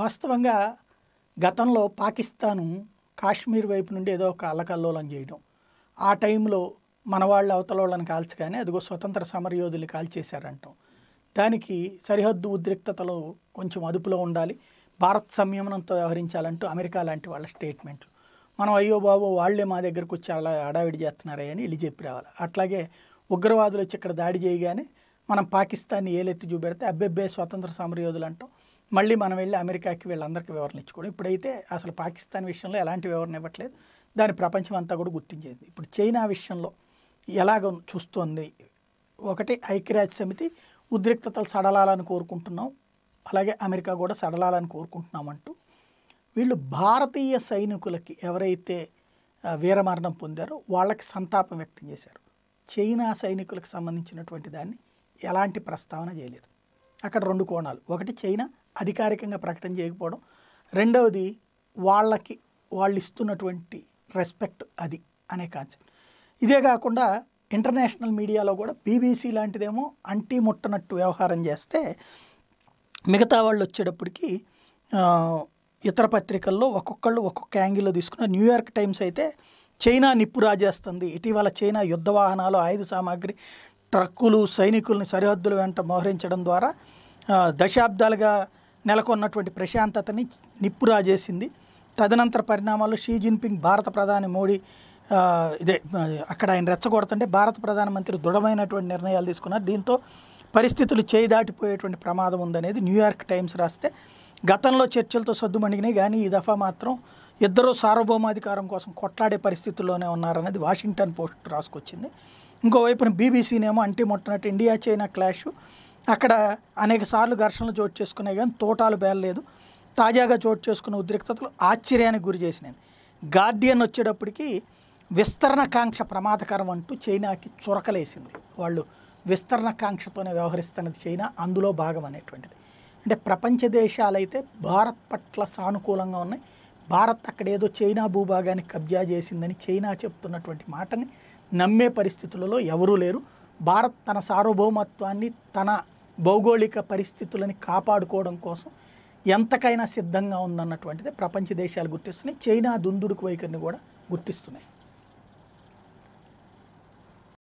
వాస్తవంగా గతంలో పాకిస్తాను కాశ్మీర్ వైపు నుండి ఏదో ఒక అల్లకల్లోలం చేయడం ఆ టైంలో మన వాళ్ళు అవతల వాళ్ళని కాల్చగానే అదిగో స్వతంత్ర సమరయోధులు కాల్చేశారంటాం. దానికి సరిహద్దు ఉద్రిక్తతలు కొంచెం అదుపులో ఉండాలి. భారత్ సంయమనంతో వ్యవహరించాలంటూ అమెరికా లాంటి వాళ్ళ స్టేట్మెంట్లు. మనం అయ్యో బాబో వాళ్ళే మా దగ్గరకు వచ్చి అలా హడావిడి చేస్తున్నారే అని వెళ్ళి చెప్పి రావాలి. అట్లాగే ఉగ్రవాదులు వచ్చి ఇక్కడ దాడి చేయగానే మనం పాకిస్తాన్ని ఏలెత్తి చూపెడితే అబ్బెబ్బే స్వతంత్ర సమరయోధులు అంటాం. మళ్ళీ మనం వెళ్ళి అమెరికాకి వీళ్ళందరికీ వివరణ ఇచ్చుకోవడం. ఇప్పుడైతే అసలు పాకిస్తాన్ విషయంలో ఎలాంటి వివరణ ఇవ్వట్లేదు. దాని ప్రపంచం అంతా కూడా గుర్తించేది. ఇప్పుడు చైనా విషయంలో ఎలాగ చూస్తోంది? ఒకటి ఐక్యరాజ్య సమితి ఉద్రిక్తతలు సడలాలని కోరుకుంటున్నాం. అలాగే అమెరికా కూడా సడలాలని కోరుకుంటున్నామంటూ వీళ్ళు భారతీయ సైనికులకి ఎవరైతే వీరమరణం పొందారో వాళ్ళకి సంతాపం వ్యక్తం చేశారు. చైనా సైనికులకు సంబంధించినటువంటి దాన్ని ఎలాంటి ప్రస్తావన చేయలేదు. అక్కడ రెండు కోణాలు. ఒకటి చైనా అధికారికంగా ప్రకటన చేయకపోవడం. రెండవది వాళ్ళకి వాళ్ళు ఇస్తున్నటువంటి రెస్పెక్ట్ అది అనే కాన్సెప్ట్. ఇదే కాకుండా ఇంటర్నేషనల్ మీడియాలో కూడా బీబీసీ లాంటిదేమో అంటీ ముట్టనట్టు వ్యవహారం చేస్తే మిగతా వాళ్ళు వచ్చేటప్పటికి ఇతర పత్రికల్లో ఒక్కొక్కళ్ళు ఒక్కొక్క యాంగిల్లో తీసుకున్న న్యూయార్క్ టైమ్స్ అయితే చైనా నిప్పు రాజేస్తుంది. ఇటీవల చైనా యుద్ధ వాహనాలు ఆయుధ సామాగ్రి ట్రక్కులు సైనికుల్ని సరిహద్దుల వెంట మోహరించడం ద్వారా దశాబ్దాలుగా నెలకొన్నటువంటి ప్రశాంతతని నిప్పురా చేసింది తదనంతర పరిణామాలు షీ జిన్పింగ్ భారత ప్రధాని మోడీ ఇదే అక్కడ ఆయన రెచ్చగొడుతుంటే భారత ప్రధానమంత్రి దృఢమైనటువంటి నిర్ణయాలు తీసుకున్నారు. దీంతో పరిస్థితులు చేయి దాటిపోయేటువంటి ప్రమాదం ఉందనేది న్యూయార్క్ టైమ్స్ రాస్తే గతంలో చర్చలతో సద్దుమణిగినాయి కానీ ఈ దఫా మాత్రం ఇద్దరు సార్వభౌమాధికారం కోసం కొట్లాడే పరిస్థితుల్లోనే ఉన్నారనేది వాషింగ్టన్ పోస్ట్ రాసుకొచ్చింది. ఇంకోవైపున బీబీసీనేమో అంటి మొట్టనట్టు ఇండియా చైనా క్లాష్ అక్కడ అనేక సార్లు ఘర్షణలు చోటు చేసుకున్నాయి కానీ తోటాలు బేలలేదు. తాజాగా చోటు చేసుకున్న ఉద్రిక్తతలు ఆశ్చర్యానికి గురి చేసినాయి. గార్డియన్ వచ్చేటప్పటికి విస్తరణకాంక్ష ప్రమాదకరం అంటూ చైనాకి చురకలేసింది. వాళ్ళు విస్తరణకాంక్షతోనే వ్యవహరిస్తున్నది చైనా అందులో భాగం అనేటువంటిది. అంటే ప్రపంచ దేశాలైతే భారత్ పట్ల సానుకూలంగా ఉన్నాయి. భారత్ అక్కడ ఏదో చైనా భూభాగాన్ని కబ్జా చేసిందని చైనా చెప్తున్నటువంటి మాటని నమ్మే పరిస్థితులలో ఎవరూ లేరు. భారత్ తన సార్వభౌమత్వాన్ని తన భౌగోళిక పరిస్థితులని కాపాడుకోవడం కోసం ఎంతకైనా సిద్ధంగా ఉందన్నటువంటిది ప్రపంచ దేశాలు గుర్తిస్తున్నాయి. చైనా దుందుడుకు వైఖరిని కూడా గుర్తిస్తున్నాయి.